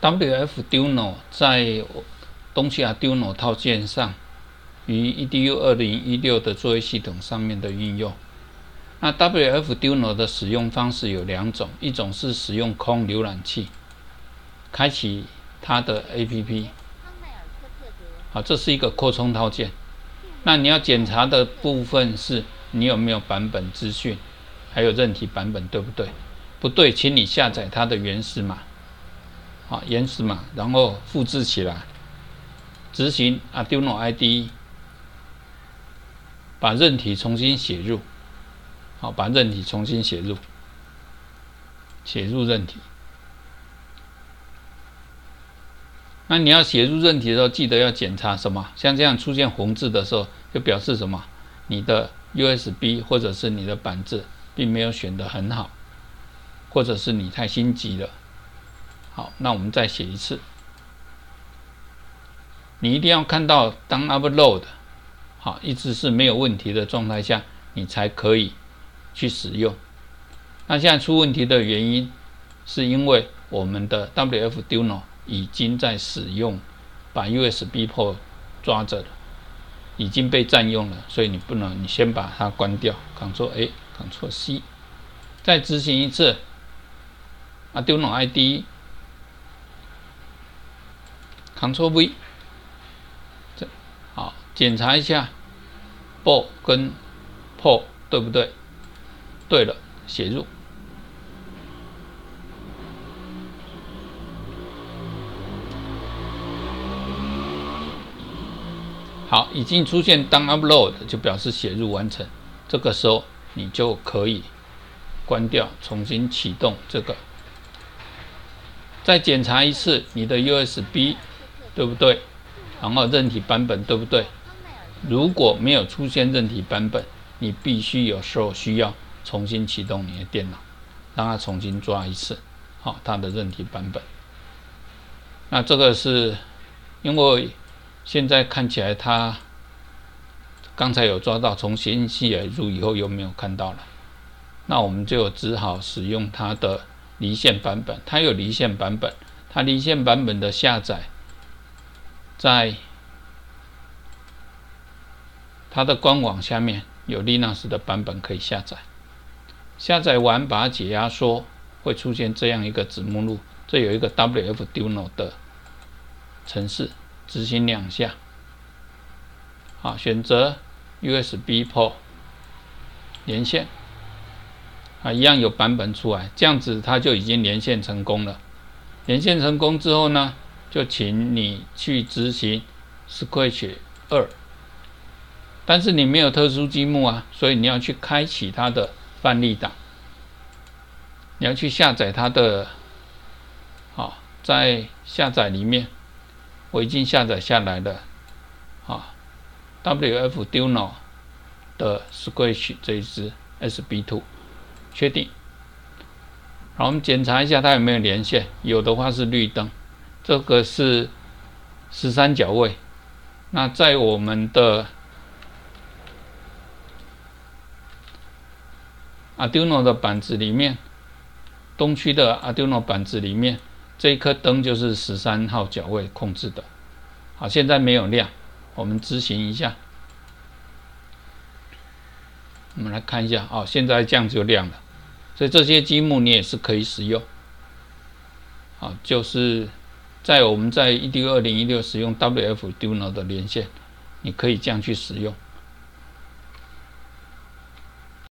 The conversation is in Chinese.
WF Duno 在东西 Arduino 套件上与 EDU 二零一六的作业系统上面的运用。那 WFDuino 的使用方式有两种，一种是使用空浏览器开启它的 APP，好，这是一个扩充套件。那你要检查的部分是你有没有版本资讯，还有任体版本对不对？不对，请你下载它的原始码，好，原始码，然后复制起来，执行 Arduino ID，把韧体重新写入。好，把韧体重新写入，写入韧体。那你要写入韧体的时候，记得要检查什么？像这样出现红字的时候，就表示什么？你的 USB 或者是你的板子并没有选的很好，或者是你太心急了。好，那我们再写一次。你一定要看到当 upload 好，一直是没有问题的状态下，你才可以。去使用，那现在出问题的原因，是因为我们的 WFDuino 已经在使用，把 USB port 抓着了，已经被占用了，所以你不能，你先把它关掉，Ctrl A，Ctrl C，再执行一次，Arduino ID Ctrl V，这好，检查一下 b o 跟 p o 对不对？对了，写入。好，已经出现当 upload 就表示写入完成。这个时候你就可以关掉，重新启动这个。再检查一次你的 USB 对不对？然后任体版本对不对？如果没有出现任体版本，你必须有时候需要。重新启动你的电脑，让它重新抓一次，好，它的任体版本。那这个是因为现在看起来它刚才有抓到，重新写入以后又没有看到了，那我们就只好使用它的离线版本。它有离线版本，它离线版本的下载在它的官网下面有 Linux 的版本可以下载。下载完，把它解压缩，会出现这样一个子目录。这有一个 WFDuino 的程式，执行两下。好，选择 USB port 连线，啊，一样有版本出来。这样子，它就已经连线成功了。连线成功之后呢，就请你去执行 Scratch 二。但是你没有特殊积木啊，所以你要去开启它的。范例档，你要去下载它的，好，在下载里面，我已经下载下来了，啊，WFDuino 的 Scratch 这一支 SB2，确定。好，我们检查一下它有没有连线，有的话是绿灯，这个是十三角位，那在我们的。Arduino 的板子里面，东区的 Arduino 板子里面，这一颗灯就是十三号角位控制的。好，现在没有亮，我们执行一下。我们来看一下，哦，现在这样就亮了。所以这些积木你也是可以使用。好，就是在我们在 EDU 二零一六使用 WFDuino 的连线，你可以这样去使用。